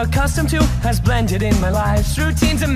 accustomed to has blended in my life's routines and